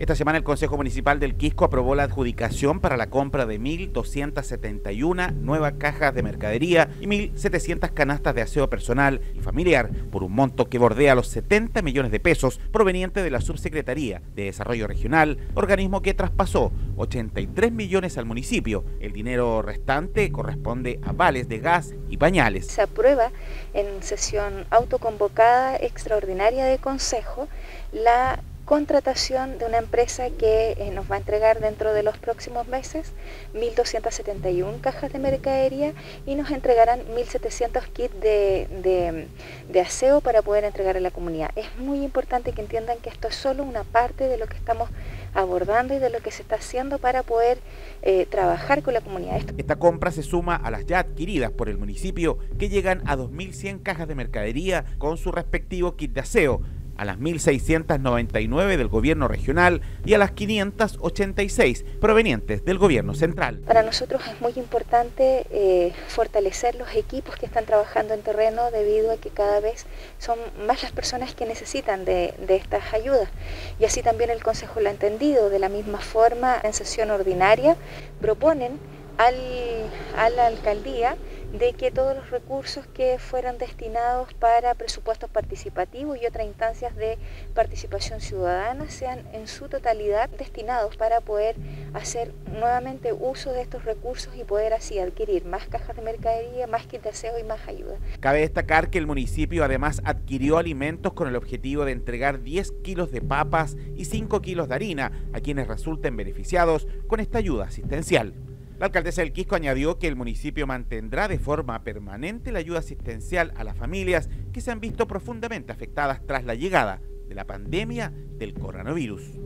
Esta semana el Consejo Municipal del Quisco aprobó la adjudicación para la compra de 1.271 nuevas cajas de mercadería y 1.700 canastas de aseo personal y familiar por un monto que bordea los 70 millones de pesos proveniente de la Subsecretaría de Desarrollo Regional, organismo que traspasó 83 millones al municipio. El dinero restante corresponde a vales de gas y pañales. Se aprueba en sesión autoconvocada extraordinaria de Consejo la contratación de una empresa que eh, nos va a entregar dentro de los próximos meses 1.271 cajas de mercadería y nos entregarán 1.700 kits de, aseo para poder entregar a la comunidad. Es muy importante que entiendan que esto es solo una parte de lo que estamos abordando y de lo que se está haciendo para poder eh, trabajar con la comunidad. Esta compra se suma a las ya adquiridas por el municipio que llegan a 2.100 cajas de mercadería con su respectivo kit de aseo a las 1.699 del gobierno regional y a las 586 provenientes del gobierno central. Para nosotros es muy importante eh, fortalecer los equipos que están trabajando en terreno debido a que cada vez son más las personas que necesitan de, estas ayudas. Y así también el Consejo lo ha entendido. De la misma forma, en sesión ordinaria proponen a la alcaldía de que todos los recursos que fueran destinados para presupuestos participativos y otras instancias de participación ciudadana sean en su totalidad destinados para poder hacer nuevamente uso de estos recursos y poder así adquirir más cajas de mercadería, más kit de aseo y más ayuda. Cabe destacar que el municipio además adquirió alimentos con el objetivo de entregar 10 kilos de papas y 5 kilos de harina a quienes resulten beneficiados con esta ayuda asistencial. La alcaldesa del Quisco añadió que el municipio mantendrá de forma permanente la ayuda asistencial a las familias que se han visto profundamente afectadas tras la llegada de la pandemia del coronavirus.